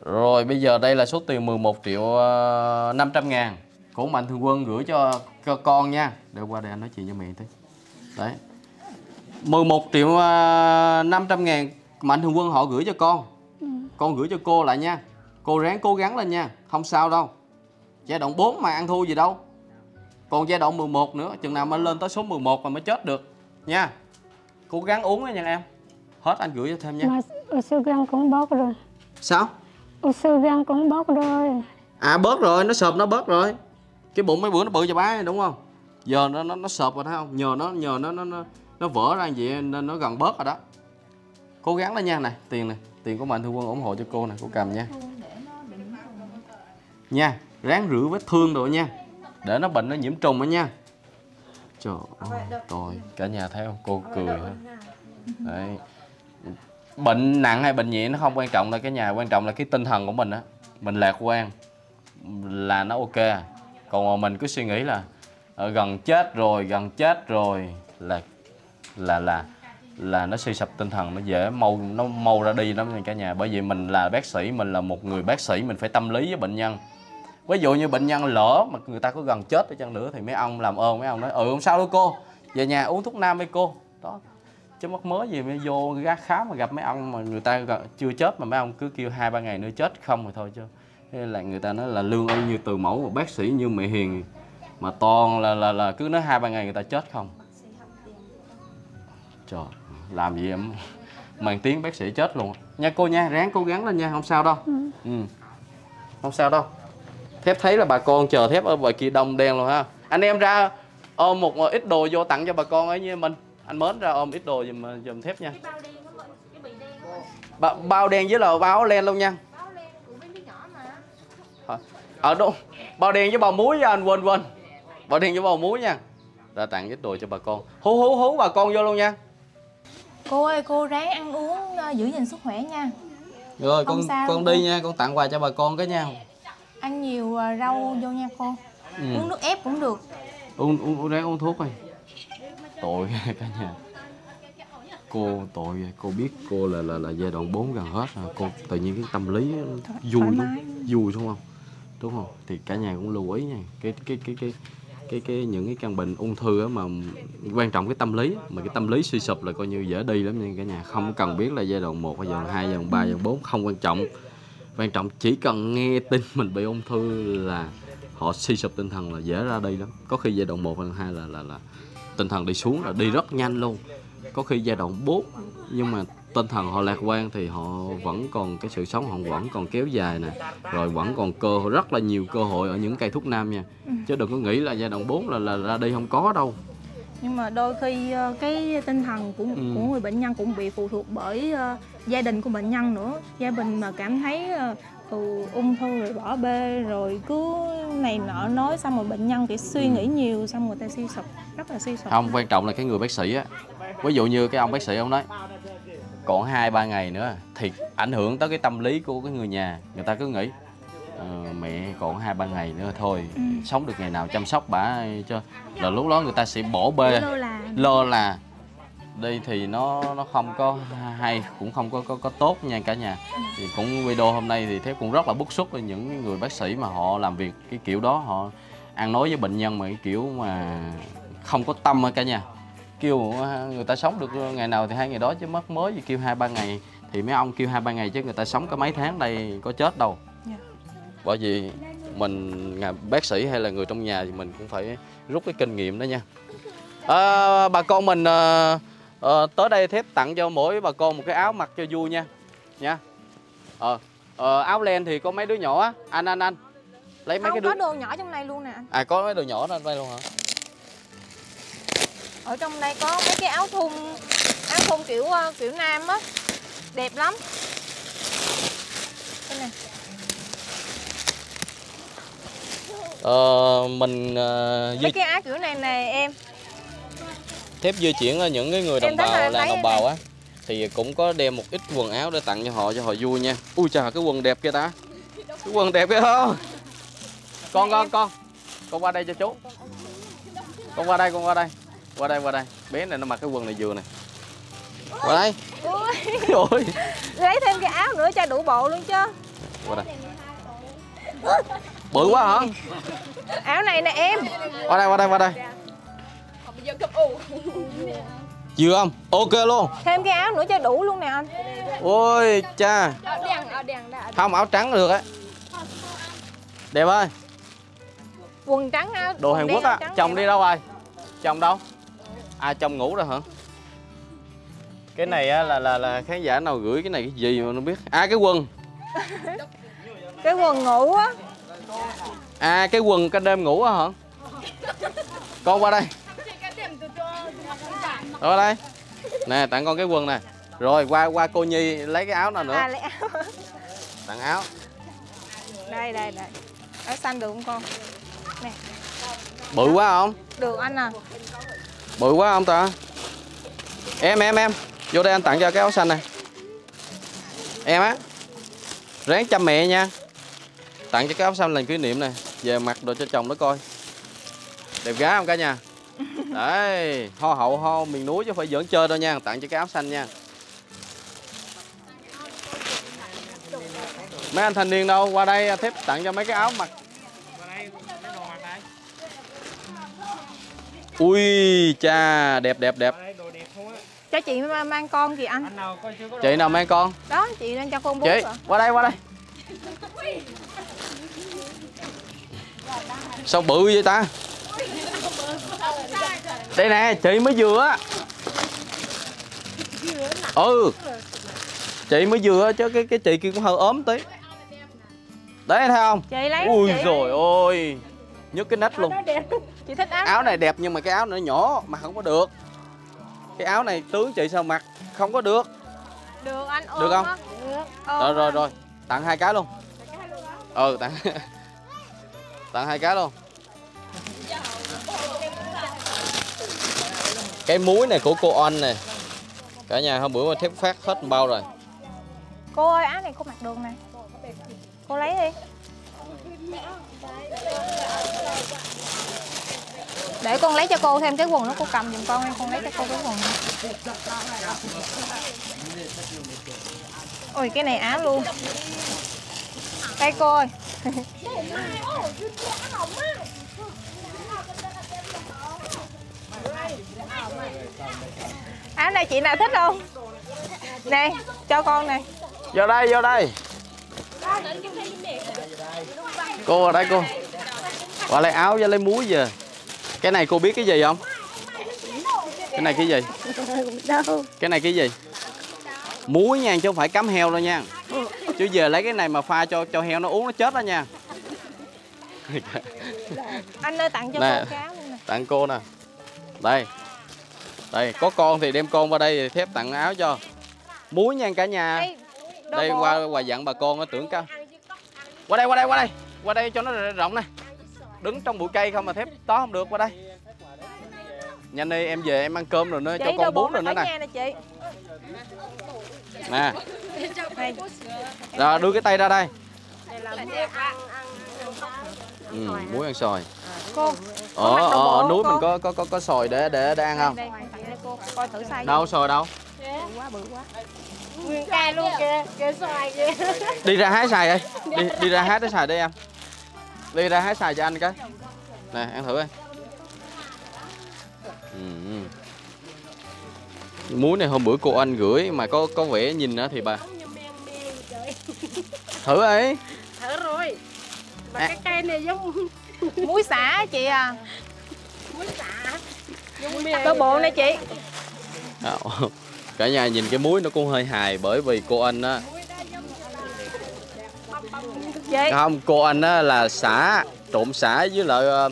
Rồi bây giờ đây là số tiền 11 triệu ờ, 500 ngàn. Của Mạnh Thường Quân gửi cho, cho con nha. Để qua đây anh nói chuyện với mẹ tí. Đấy. 11 triệu ờ, 500 ngàn. Mạnh Thường Quân họ gửi cho con. Con gửi cho cô lại nha. Cô ráng cố gắng lên nha. Không sao đâu. Giai đoạn 4 mà ăn thua gì đâu. Còn giai đoạn 11 nữa Chừng nào mà lên tới số 11 mà mới chết được Nha Cố gắng uống nha em. Hết anh gửi cho thêm nha. Mà oxygen cũng bớt rồi. Sao? oxygen cũng bớt rồi. À bớt rồi, nó sợp nó bớt rồi. Cái bụng mấy bữa nó bự cho bá đúng không? Giờ nó nó, nó sợp rồi thấy không? Nhờ nó nhờ nó nó nó, nó vỡ ra vậy nên nó gần bớt rồi đó. Cố gắng lên nha này, tiền này Tiền của Mạnh Thường Quân ủng hộ cho cô này, cô cầm nha. Nha, ráng rửa vết thương rồi nha. Để nó bệnh nó nhiễm trùng đó nha Trời ơi, tôi. cả nhà thấy không? Cô cười ha Đấy. Bệnh nặng hay bệnh nhẹ nó không quan trọng đâu cái nhà Quan trọng là cái tinh thần của mình á. Mình lạc quan Là nó ok. À. Còn mà mình cứ suy nghĩ là ờ, Gần chết rồi, gần chết rồi Là Là là là nó suy sụp tinh thần nó dễ mau nó mau ra đi lắm nha cả nhà. Bởi vì mình là bác sĩ mình là một người bác sĩ mình phải tâm lý với bệnh nhân ví dụ như bệnh nhân lỡ mà người ta có gần chết đi chăng nữa thì mấy ông làm ơn mấy ông nói ừ không sao đâu cô về nhà uống thuốc nam với cô. Đó. Chứ mắc mới gì mới vô gác khám mà gặp mấy ông mà người ta chưa chết mà mấy ông cứ kêu hai ba ngày nữa chết không rồi thôi chứ. Thế là người ta nói là lương y như từ mẫu một bác sĩ như mẹ hiền. Mà toàn là là là cứ nói hai ba ngày người ta chết không. Trời làm gì em? Mang tiếng bác sĩ chết luôn. Nha cô nha ráng cố gắng lên nha không sao đâu. Ừ. không sao đâu thép thấy là bà con chờ thép ở ngoài kia đông đen luôn ha. Anh em ra ôm một ít đồ vô tặng cho bà con ấy như mình. Anh mến ra ôm ít đồ giùm giùm thép nha. Ba, bao đen với là bao len luôn nha. Ở đâu bao đen với bao muối nha anh quên quên. Bao đen với bao muối nha. Ra tặng ít đồ cho bà con. Hú hú hú bà con vô luôn nha. Cô ơi, cô ráng ăn uống ờ, giữ gìn sức khỏe nha. Rồi Không con sao. con đâu đi cô. nha con tặng quà cho bà con cái nha Ăn nhiều ờ, rau vô nha cô. Ừ. Uống nước ép cũng được. Uống uống uống ráng uống thuốc đi tội cả nhà. Cô tội cô biết cô là là là giai đoạn 4 gần hết rồi. Cô tự nhiên cái tâm lý vui đúng vui đúng không? Đúng không? Thì cả nhà cũng lưu ý nha. Cái cái cái cái cái cái những cái căn bệnh ung thư á mà quan trọng cái tâm lý mà cái tâm lý suy sụp là coi như dễ đi lắm nha cả nhà. Không cần biết là giai đoạn 1 hay giai đoạn 2, giai đoạn 3, giai đoạn 4 không quan trọng quan trọng chỉ cần nghe tin mình bị ung thư là họ suy sụp tinh thần là dễ ra đi lắm. Có khi giai đoạn 1 hay 2 là là là tinh thần đi xuống là đi rất nhanh luôn. Có khi giai đoạn 4 nhưng mà tinh thần họ lạc quan thì họ vẫn còn cái sự sống họ vẫn còn kéo dài nè. Rồi vẫn còn cơ rất là nhiều cơ hội ở những cây thuốc nam nha. Chứ đừng có nghĩ là giai đoạn 4 là là ra đi không có đâu Nhưng mà đôi khi ờ, cái tinh thần của Ừ. của người bệnh nhân cũng bị phụ thuộc bởi ờ, gia đình của bệnh nhân nữa. Gia đình mà cảm thấy ừ, ung thư rồi bỏ bê rồi cứ này nọ nói xong rồi bệnh nhân thì suy nghĩ nhiều xong người ta suy sụp rất là suy sụp. Không quan trọng là cái người bác sĩ á. Ví dụ như cái ông bác sĩ ông nói còn hai ba ngày nữa thì ảnh hưởng tới cái tâm lý của cái người nhà. Người ta cứ nghĩ ờ, mẹ còn hai ba ngày nữa thôi. Sống được ngày nào chăm sóc bả cho là lúc đó người ta sẽ bỏ bê. Lơ là lơ là đi thì nó nó không có hay cũng không có có, có tốt nha cả nhà. Thì cũng video hôm nay thì thép cũng rất là bức xúc với những người bác sĩ mà họ làm việc cái kiểu đó. Họ ăn nói với bệnh nhân mà cái kiểu mà không có tâm á cả nhà. Kêu người ta sống được ngày nào thì hai ngày đó chứ mất mới gì kêu hai ba ngày. Thì mấy ông kêu hai ba ngày chứ người ta sống có mấy tháng đây có chết đâu. Bởi vì mình là bác sĩ hay là người trong nhà thì mình cũng phải rút cái kinh nghiệm đó nha. À, bà con mình ờ, ờ, tới đây thép tặng cho mỗi bà con một cái áo mặc cho vui nha nha. Ờ ờ, áo len thì có mấy đứa nhỏ á. Anh anh anh lấy mấy không cái đứa có đồ nhỏ trong này luôn nè. Anh à có mấy đứa nhỏ đó đây luôn hả? Ở trong đây có mấy cái áo thun áo thun kiểu kiểu nam á. Đẹp lắm. Đây nè ờ, mình ờ, di mấy cái áo kiểu này nè em. Thép di chuyển ở những cái người đồng bào là đồng bào á thì cũng có đem một ít quần áo để tặng cho họ cho họ vui nha. Ui chà cái quần đẹp kia ta. Cái quần đẹp kia không con con con. Con qua đây cho chú. Con qua đây con qua đây. Qua đây qua đây. Bé này nó mặc cái quần này vừa này qua đây. Ôi. Lấy thêm cái áo nữa cho đủ bộ luôn chứ. Qua đây bự quá hả? Áo này nè em. Qua đây qua đây qua đây. Vừa không? Ok luôn. Thêm cái áo nữa cho đủ luôn nè anh. Ôi cha. Không áo trắng được á. Đẹp ơi. Quần trắng áo đồ hàn quốc á. chồng đi đâu rồi? Chồng đâu? À chồng ngủ rồi hả? Cái này á là là là khán giả nào gửi cái này cái gì mà nó biết? À cái quần. Cái quần ngủ á à cái quần canh đêm ngủ á hả? Con qua đây. Qua đây. Nè tặng con cái quần nè. Rồi qua qua cô nhi lấy cái áo nào nữa. À lấy áo. Tặng áo. Đây đây đây. Áo xanh được không con? Bự quá không? Được anh à. Bự quá không ta? Em em em. Vô đây anh tặng cho cái áo xanh này. Em á. Ráng chăm mẹ nha tặng cho cái áo xanh làm kỷ niệm này về mặc đồ cho chồng nó coi. Đẹp gái không cả nhà? Đấy ho hậu ho miền núi chứ phải giỡn chơi đâu nha tặng cho cái áo xanh nha. Mấy anh thanh niên đâu qua đây thép tặng cho mấy cái áo mặc. Ui cha đẹp đẹp đẹp. Cho chị ma- mang con kìa anh. Chị nào mang con? Đó chị đang cho con bú chị rồi qua đây qua đây sao bự vậy ta? Đây nè chị mới vừa á. Ừ. Chị mới vừa chứ cái cái chị kia cũng hơi ốm tí. Đấy thấy không? Chị lấy ui chị. rồi ôi nhức cái nách luôn. chị thích áo áo này đẹp nhưng mà cái áo này nó nhỏ mà không có được. Cái áo này tướng chị sao mặc không có được. Được anh Được không? Ôm rồi rồi rồi. Tặng hai cái luôn. Ừ tặng tặng hai cái luôn. Cái muối này của cô On này. Cả nhà hôm bữa mà thép phát hết bao rồi. Cô ơi, áo này cô mặc đường nè. Cô lấy đi. Để con lấy cho cô thêm cái quần đó cô cầm giùm con em, con lấy cho cô cái quần ôi, cái này áo luôn đây cô ơi. Áo này chị nào thích không? Nè cho con nè vô đây vô đây. Cô ở đây cô. Qua lấy áo với lấy muối về. Cái này cô biết cái gì không? Cái này cái gì? Cái này cái gì? Muối nha chứ không phải cắm heo đâu nha chứ giờ lấy cái này mà pha cho cho heo nó uống nó chết đó nha. Anh ơi tặng cho Nè. cô cái áo luôn nè. tặng cô nè. Đây đây có con thì đem con qua đây thì thép tặng áo cho. Muối nha cả nhà. Đây, qua quà dặn bà con nó tưởng cao qua đây qua đây qua đây. Qua đây cho nó rộng này đứng trong bụi cây không mà thép tó không được qua đây. Nhanh đi em về em ăn cơm rồi nữa cho chị con bún rồi nữa nè. nè rồi đưa cái tay ra đây. Ừ, muối ăn sòi cô. Ở ở, ở núi mình có có có có sòi để để để ăn không? Coi thử đâu sòi đâu? Bự quá bự quá. Nguyên cây luôn kìa, kìa xoài kìa. đi ra hái xài đi. Đi, đi ra hái cái xài đi em. Đi ra hái xài cho anh cái. Nè ăn thử đi. Ừ. muối này hôm bữa cô anh gửi mà có có vẻ nhìn á thì bà. Thử ấy. Thử rồi. Mà À. cái cây này giống muối xả chị à. Muối xả. Giống đồ bộ này chị. À, cả nhà nhìn cái muối nó cũng hơi hài bởi vì cô anh á. Không cô anh á là xả trộn xả với lại ờ,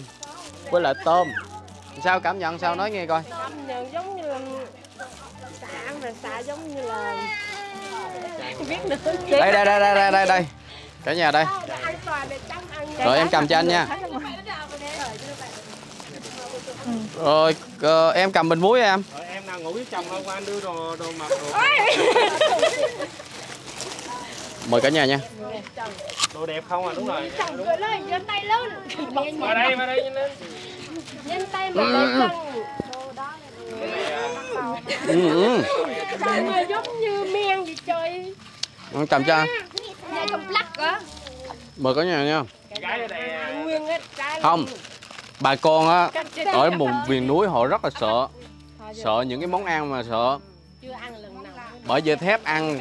với lại tôm. Sao cảm nhận sao nói nghe coi. Tâm nhận giống mà xả giống như là không biết nữa. đây đây đây đây đây đây đây. Cả nhà đây. Rồi em cầm cho anh nha. Rồi ờ, em cầm bình muối em. Rồi em nào ngủ với chồng không? Anh đưa đồ đồ mặc đồ, mời cả nhà nha. Đồ đẹp không à? Đúng rồi. Chồng cười lên, giơ tay lên. vào đây vào đây nhanh lên. Nhân tay mà lên. ừ, ừ. Trời ơi, giống như men vậy trời Con cầm cho trong lắc á mời cả nhà nha. Không bà con á ở vùng miền núi họ rất là sợ. Sợ những cái món ăn mà sợ. Ăn bởi vì thép ăn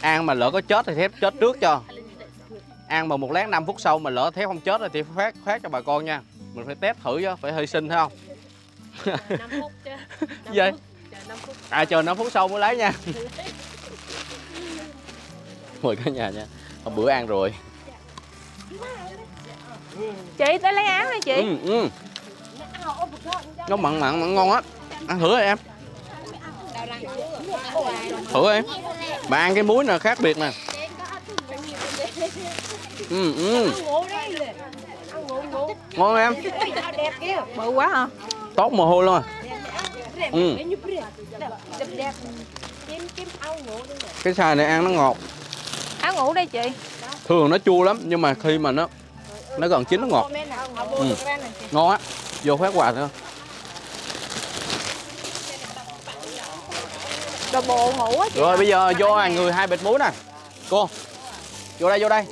ăn mà lỡ có chết thì thép chết trước cho. Ăn mà một lát 5 phút sau mà lỡ thép không chết thì phát phát cho bà con nha. Mình phải test thử chứ phải hy sinh thấy không 5 phút chứ. Gì? phút. Chờ 5 phút. À chờ 5 phút sau mới lấy nha. Mời cả nhà nha. Hôm bữa ăn rồi. Chị tới lấy áo đi chị? Ừ, ừ. nó mặn mặn mặn ngon á ăn thử đi em. Thử em. Mà ăn cái muối nè khác biệt nè ừ, ừ. ngon em? Bự quá hả tốt mồ hôi luôn à? Ừ. cái xài này ăn nó ngọt. Áo ngủ đây chị. Thường nó chua lắm nhưng mà khi mà nó nó gần chín nó ngọt. Ừ. ngon á. Vô phát quà nữa Đồ bộ ngủ á chị rồi bây giờ vô hàng người hai bịch muối nè. Cô. Vô đây vô đây.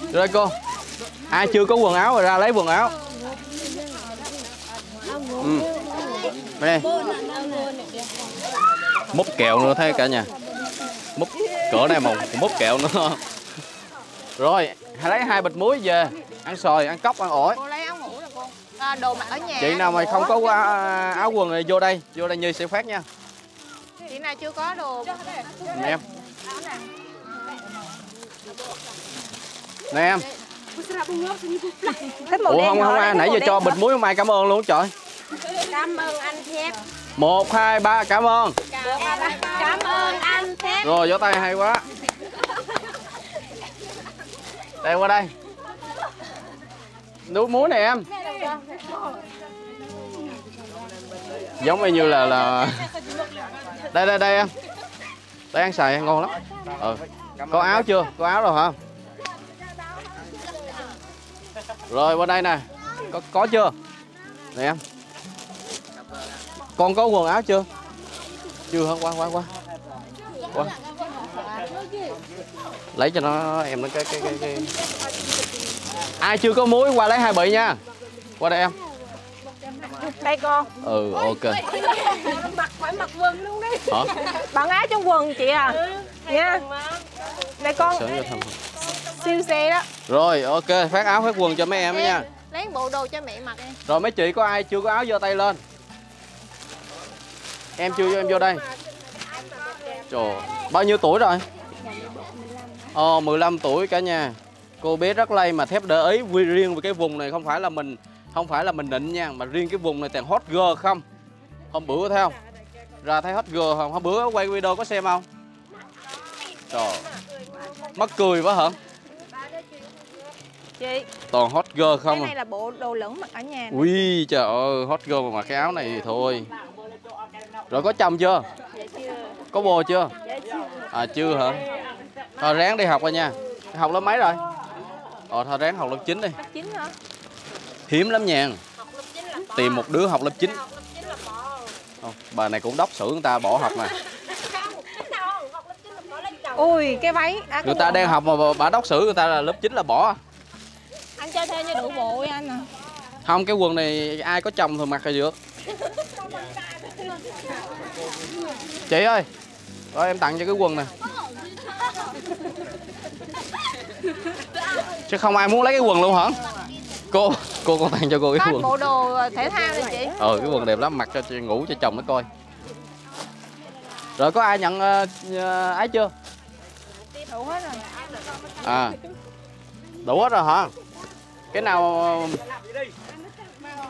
Vô đây cô. Ai chưa có quần áo rồi ra lấy quần áo ừ. đây. Múc kẹo nữa thấy cả nhà. Múc cỡ này một múc kẹo nữa. Rồi lấy hai bịch muối về ăn xoài ăn cốc ăn ổi. Cô lấy áo ngủ rồi cô. À, Đồ mặc ở nhà chị nào mà không có áo, áo quần thì vô đây vô đây như sẽ phát nha. Chị nào chưa có đồ. Nè em. Nè em. Ủa không không ai nãy giờ cho bịch muối không ai cảm ơn luôn trời Cảm ơn anh Thép. Một hai ba cảm ơn. Cảm ơn anh Thép. Rồi vỗ tay hay quá. Đây qua đây. Nước muối này em. Giống như là là đây đây đây em. Đây ăn xài ngon lắm. Ừ. có áo chưa? Có áo rồi hả? Rồi qua đây nè. Có có chưa? Nè em con có quần áo chưa? Chưa hả? Qua qua qua. Qua. Lấy cho nó em nó cái cái cái, cái. ai chưa có muối qua lấy hai bị nha. Qua đây em. Đây cô ừ ok. Mặc phải mặc quần luôn đi hả? Bạn áo trong quần chị à. Nha. Đây con. Siêu xe đó. Rồi ok. Phát áo phát quần cho mấy em đó nha. Lấy bộ đồ cho mẹ mặc đi. Rồi mấy chị có ai chưa có áo giơ tay lên em chưa em vô đây. Trời bao nhiêu tuổi rồi? Ờ 15 tuổi cả nhà. Cô bé rất lây mà thép để ý. Riêng về cái vùng này không phải là mình không phải là mình định nha mà riêng cái vùng này toàn hot girl không? Hôm bữa thấy không? Ra thấy hot girl không? Hôm bữa quay video có xem không? Trời mắc cười quá hả? Chị. Toàn hot girl Cái không à? này là bộ đồ lửng mặc ở nhà ui trời ơi hot girl mà mặc cái áo này thì thôi rồi có chồng chưa? Có bồ chưa? À chưa hả? Thôi ráng đi học rồi nha. Học lớp mấy rồi? Ờ thôi ráng học lớp 9 đi. Hả? Hiếm lắm nha. Tìm một đứa học lớp 9 Không, bà này cũng đốc xử người ta bỏ học nè. Ui cái váy à, cái người ta đang học mà bà- đốc xử người ta là lớp 9 là bỏ. Anh cho thuê như đủ bộ anh à. Không cái quần này ai có chồng thì mặc thì được chị ơi rồi em tặng cho cái quần này chứ không ai muốn lấy cái quần luôn hả? Cô cô còn tặng cho cô cái quần. bộ đồ thể thao này chị. Ờ cái quần đẹp lắm mặc cho chị ngủ cho chồng nó coi. Rồi có ai nhận ờ, ấy chưa? Đủ hết rồi. À đủ hết rồi hả? Cái nào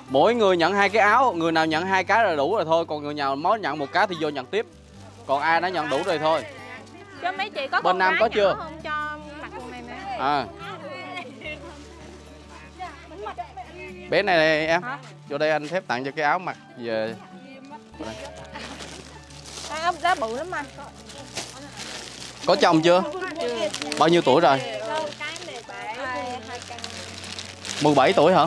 mỗi người nhận hai cái áo người nào nhận hai cái là đủ rồi thôi. Còn người nào mới nhận một cái thì vô nhận tiếp còn ai đã nhận đủ rồi thôi. Cho mấy chị có Bên Nam có chưa? không cho mặc quần này nè à. Bé này, này em. Hả? vô đây anh phép tặng cho cái áo mặc về. Ốc đá bự lắm anh có chồng chưa? Bao nhiêu tuổi rồi? 17 tuổi hả?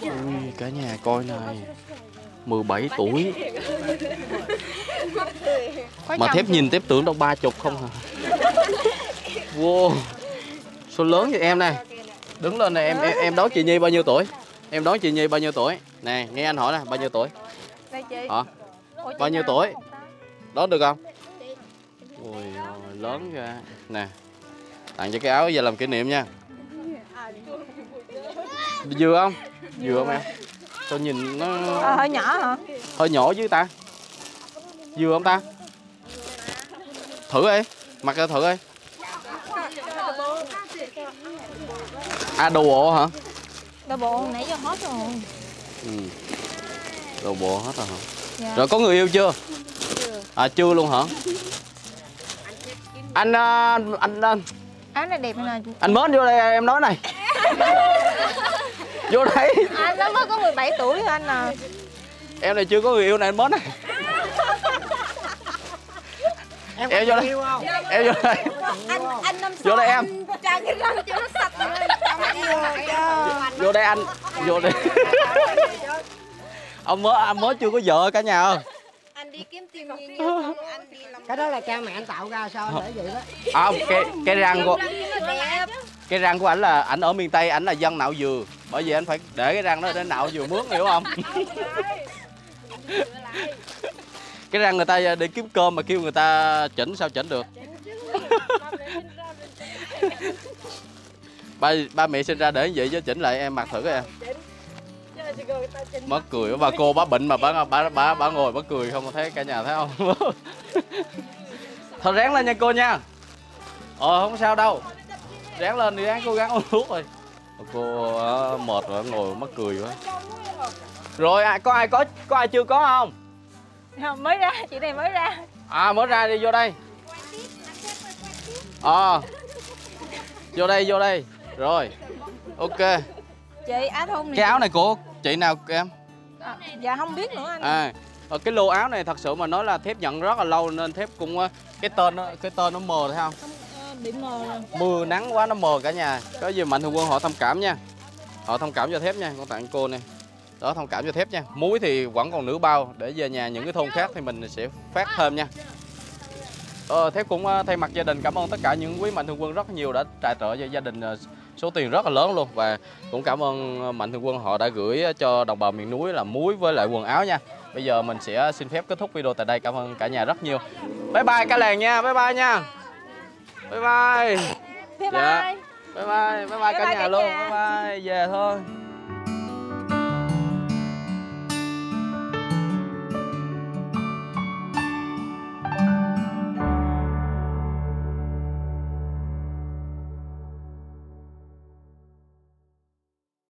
Ui, cả nhà coi này 17 tuổi. Mà thép nhìn thép tưởng đâu ba chục không hả Wow. Số lớn vậy em này. Đứng lên này em em, em đón chị Nhi bao nhiêu tuổi? Em đón chị Nhi bao nhiêu tuổi? Nè nghe anh hỏi nè bao nhiêu tuổi? Hả? Bao nhiêu tuổi? Đón được không? Ôi lớn ra Nè Tặng cho cái áo giờ làm kỷ niệm nha. Vừa không? Vừa không em Tôi nhìn nó Ờ, hơi nhỏ hả? Hơi nhỏ dưới ta? Vừa không ta? Thử đi mặc ra thử đi. À đồ bộ hả? Đồ bộ nãy giờ hết rồi. Ừ. đồ bộ hết rồi hả? Dạ. rồi có người yêu chưa. À chưa luôn hả? Anh à, anh anh, Áo này đẹp nè. Anh mến vô đây em nói này vô đây. Anh nó mới có 17 tuổi thôi anh à? Em này chưa có người yêu này anh mến này. Em, vô đây. em vô đây. Vô đây em. vô đây anh. Vô đây. Ông mới anh mới chưa có vợ cả nhà ơi cái đó là cha mẹ anh tạo ra sao anh để vậy đó? À, cái cái răng của cái răng của ảnh là ảnh ở miền tây ảnh là dân nạo dừa. Bởi vì anh phải để cái răng đó để nạo dừa mướn hiểu không? Cái răng người ta đi kiếm cơm mà kêu người ta chỉnh sao chỉnh được? Ba ba mẹ sinh ra để như vậy chứ? Chỉnh lại em mặc thử em. Mất cười bà cô bà bệnh mà bà bà bà, bà ngồi bà cười không thấy cả nhà thấy không? Thôi ráng lên nha cô nha. Ờ không sao đâu ráng lên đi ráng cố gắng uống thuốc rồi. Cô ờ, mệt rồi ngồi mất cười quá. Rồi ai có ai có có ai chưa có không? Không, Mới ra, chị này mới ra. À mới ra đi vô đây. Ờ. Vô đây vô đây. Rồi ok. Chị áo thun này. Cái áo này của chị nào em? À, Dạ không biết nữa anh. À ờ, cái lô áo này thật sự mà nói là thép nhận rất là lâu nên thép cũng ờ, cái tên nó cái tên nó mờ thấy không Bị mờ rồi mưa nắng quá nó mờ cả nhà. Có gì mạnh thường quân họ thông cảm nha. Họ thông cảm cho thép nha con tặng cô này đó thông cảm cho thép nha. Muối thì vẫn còn nửa bao. Để về nhà những cái thôn khác thì mình sẽ phát thêm nha. Ờ, thép cũng ờ, thay mặt gia đình cảm ơn tất cả những quý mạnh thường quân rất nhiều đã tài trợ cho gia đình ờ, số tiền rất là lớn luôn. Và cũng cảm ơn ờ, mạnh thường quân họ đã gửi cho đồng bào miền núi là muối với lại quần áo nha. Bây giờ mình sẽ xin phép kết thúc video tại đây. Cảm ơn cả nhà rất nhiều. Bye bye cả làng nha. Bye bye nha bye bye. Bye Dạ. bye. Bye bye. Bye bye cả bye nhà luôn. bye bye. Về thôi